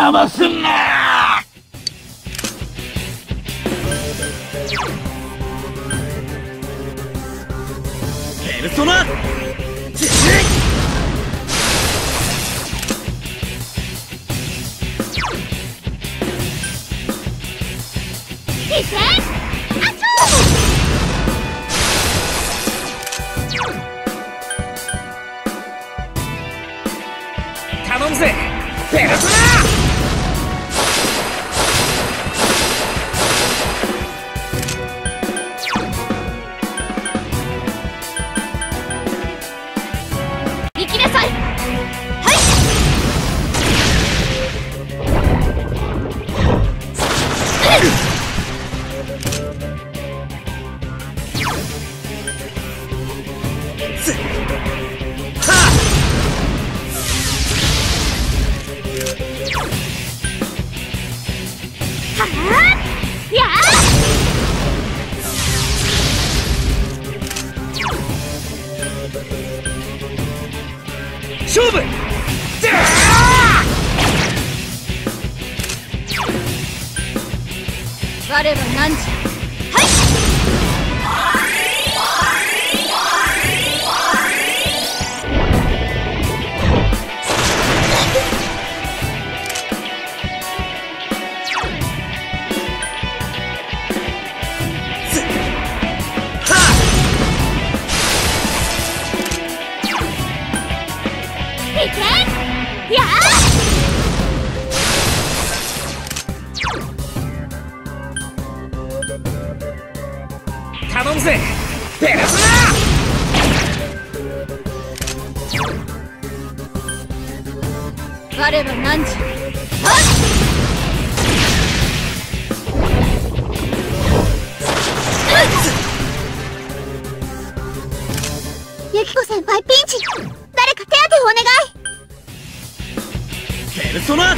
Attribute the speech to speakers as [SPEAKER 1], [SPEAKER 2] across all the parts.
[SPEAKER 1] 邪魔すんな
[SPEAKER 2] ペルソナ頼むぜ！ペルソナ勝負。
[SPEAKER 3] 我は何時？
[SPEAKER 2] 頼むぜ。ペルソ
[SPEAKER 3] 我は何時？ユキコ先輩ピンチ。誰か手当てをお願い。
[SPEAKER 2] ナペルソナ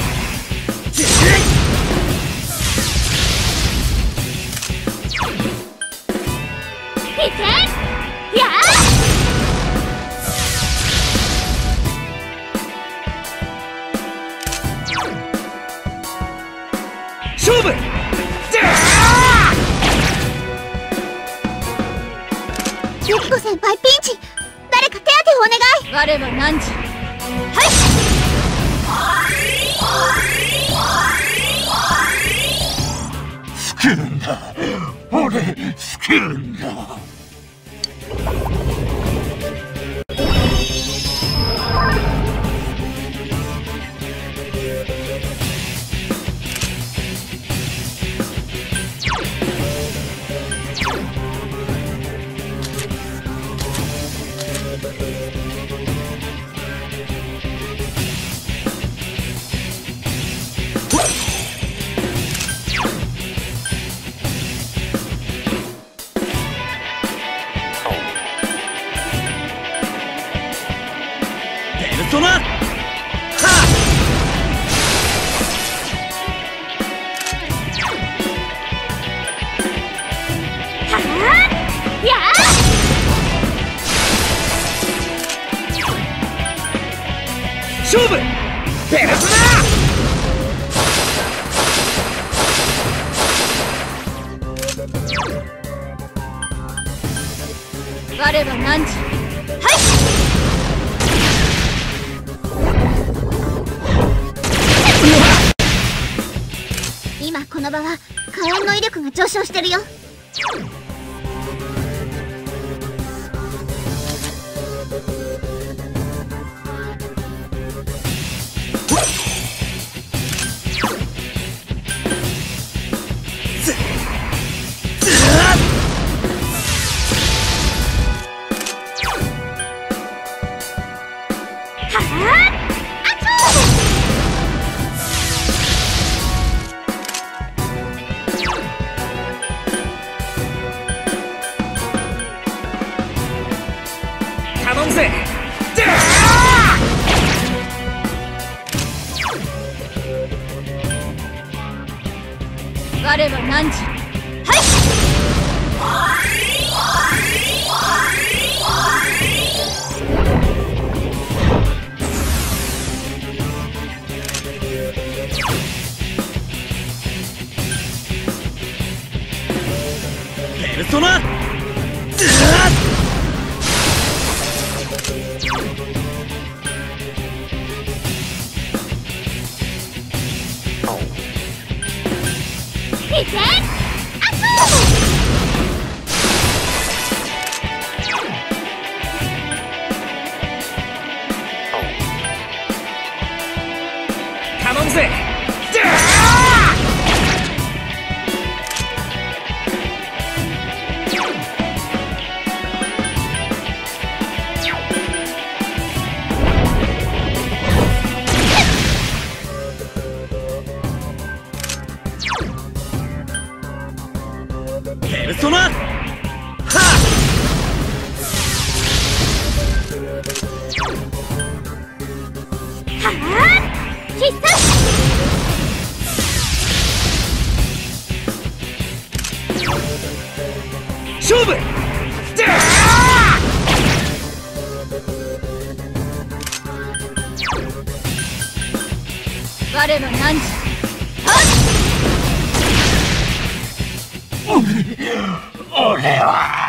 [SPEAKER 3] 先輩ピンチ。誰か手当てをお願い。我は何時？
[SPEAKER 1] 救うんだ。俺救うんだ
[SPEAKER 3] の場は火炎の威力が上昇してるよ。れば何時？ペ
[SPEAKER 2] ルソナ。ぜ
[SPEAKER 3] ペルはっ必殺れの何時？俺は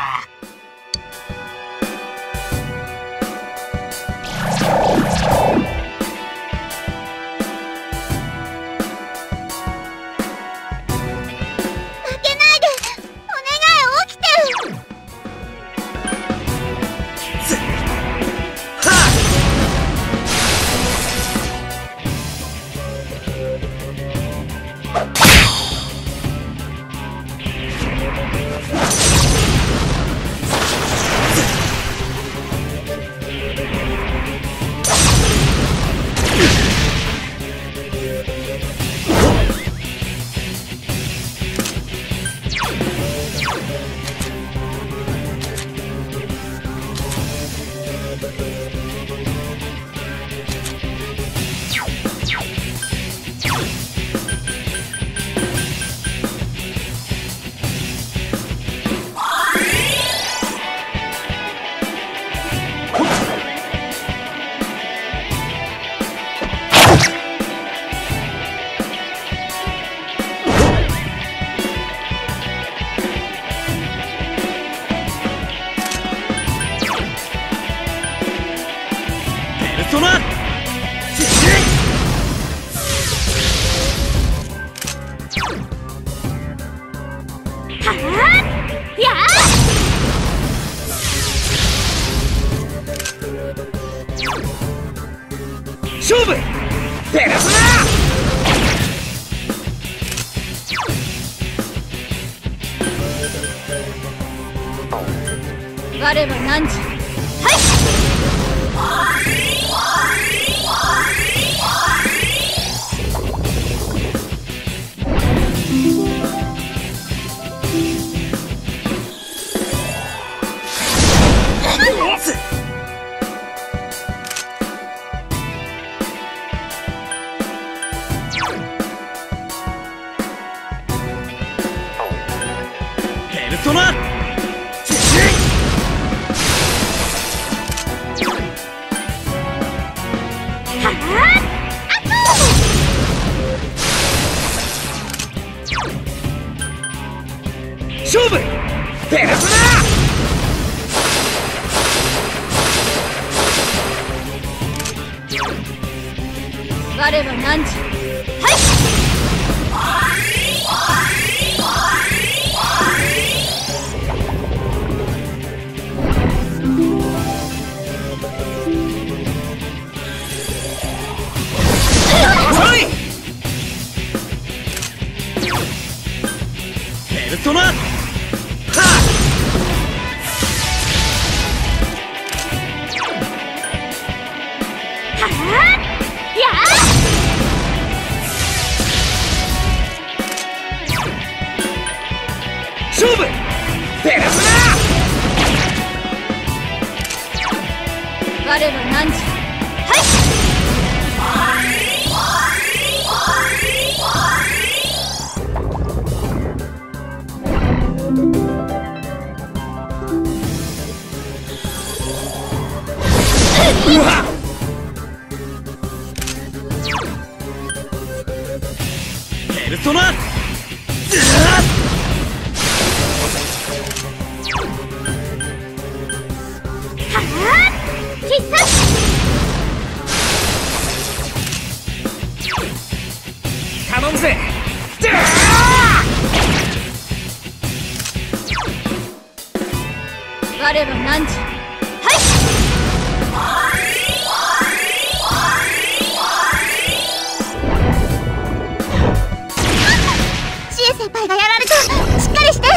[SPEAKER 3] とな勝負ペ我は何時輩がやられた。しっかりして。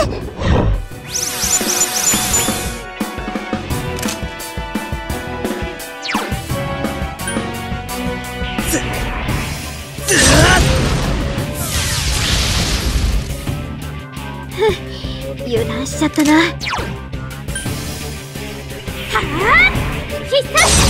[SPEAKER 3] 油断しちゃったな。はあ必殺